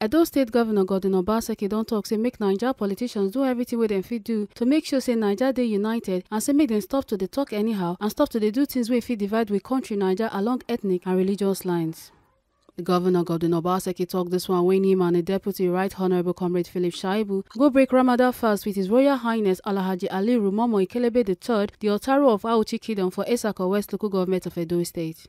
Edo State Governor Godwin Obaseki don tok say make Naija politicians do everything wey dem fit do to make sure say Naija dey united and say make dem stop to dey talk anyhow and stop to dey do things wey fit divide we country Naija along ethnic and religious lines. The Governor Godwin Obaseki tok dis one wen him and the Deputy Right Honourable Comrade Philip Shaibu go break Ramadan fast with His Royal Highness Alhaji Ali Rumomo Ikelebe III, the Otaru of Auchi Kingdom for Esako West Local Government of Edo State.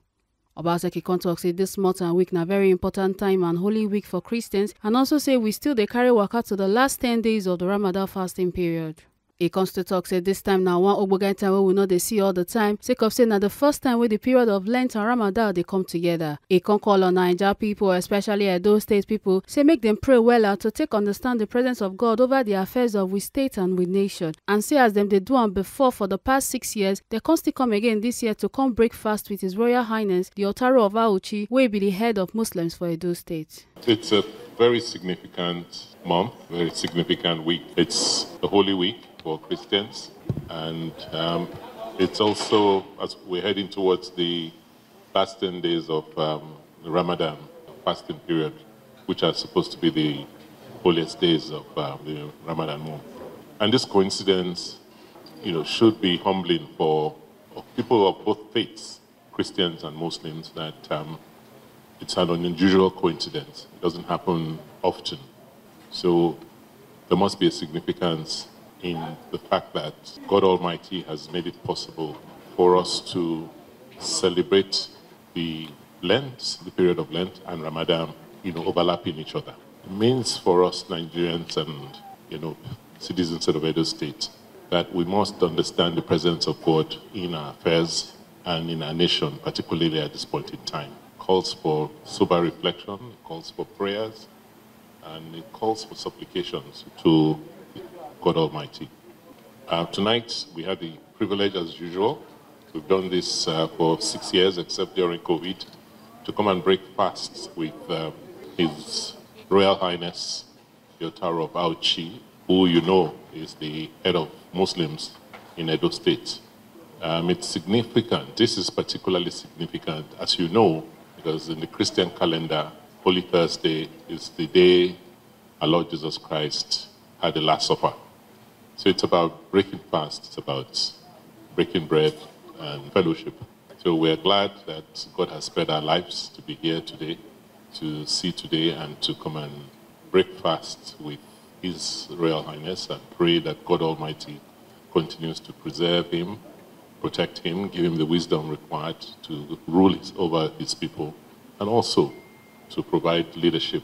Obaseki come tok say dis month and week na very important time and holy week for Christians and also say we still dey carry waka to the last 10 days of the Ramadan fasting period. E come still tok say dis time na one ogbonge time wey we no dey see all the time sake of say na the first time wey the period of Lent and Ramadan dey come together. E come call on Naija pipo especially Edo State pipo say make dem pray wella to take understand the presence of God over the affairs of we state and we nation and say as dem dey do am before for the past six years dem come still come again dis year to come break fast with His Royal Highness the Otaru of Auchi wey be the head of Muslims for Edo State. It's a very significant month, very significant week. It's the Holy Week for Christians, and um, it's also as we're heading towards the last 10 days of um, Ramadan fasting period, which are supposed to be the holiest days of uh, the Ramadan month. And this coincidence, you know, should be humbling for people of both faiths, Christians and Muslims, that um, it's an unusual coincidence. It doesn't happen often. So there must be a significance in the fact that God Almighty has made it possible for us to celebrate the Lent, the period of Lent, and Ramadan, you know, overlapping each other. It means for us Nigerians and, you know, citizens of Edo State that we must understand the presence of God in our affairs and in our nation, particularly at this point in time. It calls for sober reflection, calls for prayers, and it calls for supplications to God Almighty. Uh, tonight, we had the privilege, as usual, we've done this uh, for six years, except during COVID, to come and break fast with uh, His Royal Highness, the Otaru of Auchi, who you know is the head of Muslims in Edo State. Um, it's significant. This is particularly significant, as you know, because in the Christian calendar, Holy Thursday is the day our Lord Jesus Christ had the Last Supper. So it's about breaking fast, it's about breaking bread and fellowship. So we're glad that God has spared our lives to be here today, to see today, and to come and break fast with His Royal Highness and pray that God Almighty continues to preserve him, protect him, give him the wisdom required to rule his, over his people, and also to provide leadership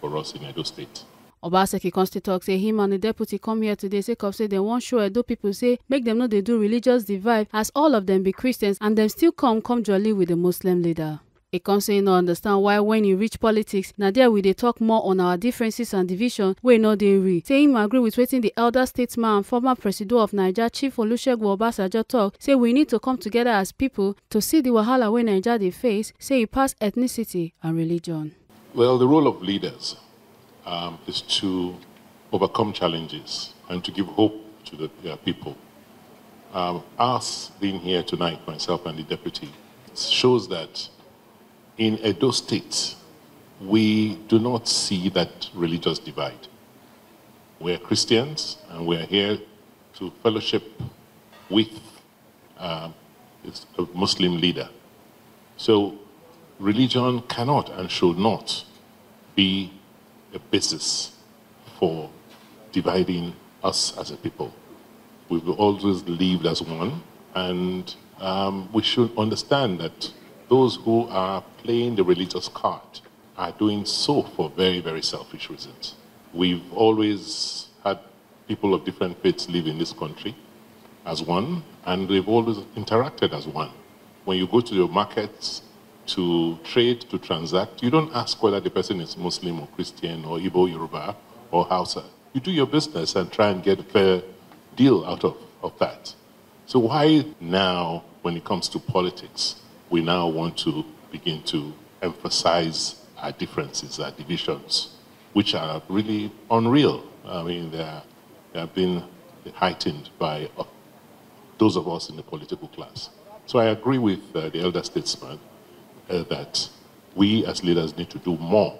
for us in Edo State. Obaseki still tok say him and di deputy come here today sake of say dem wan show edo pipo say make dem no dey do religious divide as all of dem be christians and dem still come come jolly with di muslim leader. E come say e no understand why wen e reach politics na there we dey talk more on our differences and division wey no dey real. Say im agree with wetin di elder statesman and former presido of naija chief olusegun obasanjo tok say we need to come together as pipo to see di wahala wey naija dey face say e pass ethnicity and religion. Well, the role of leaders um, is to overcome challenges and to give hope to the their people. Um, us being here tonight, myself and the deputy, shows that in Edo State, we do not see that religious divide. We're Christians and we're here to fellowship with this- a Muslim leader. So religion cannot and should not be a basis for dividing us as a people. We've always lived as one, and um, we should understand that those who are playing the religious card are doing so for very, very selfish reasons. We've always had people of different faiths live in this country as one, and they've always interacted as one. When you go to your markets to trade, to transact, you don't ask whether the person is Muslim or Christian or Igbo, Yoruba or Hausa. You do your business and try and get a fair deal out of, of that. So why now, when it comes to politics, we now want to begin to emphasize our differences, our divisions, which are really unreal. I mean, they, are, they have been heightened by uh, those of us in the political class. So I agree with uh, the elder statesman uh, that we as leaders need to do more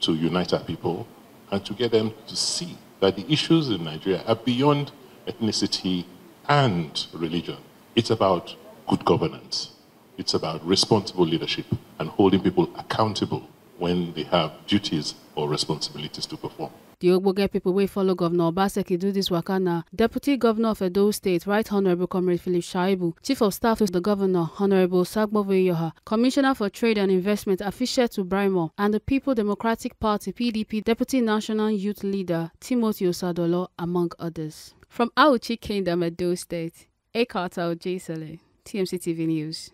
to unite our people and to get them to see that the issues in Nigeria are beyond ethnicity and religion. It's about good governance. It's about responsible leadership and holding people accountable when they have duties or responsibilities to perform. Di ogbonge pipo wey follow governor obaseki do dis deputy governor of edo state right honourable comrade philip shaibu chief of staff to the governor honourable osaigbovo iyoha commissioner for trade and investment afishetu brimo and the people democratic party pdp deputy national youth leader timothy osadolo among others. From auchi kingdom edo state ekata ojesele tmc tv news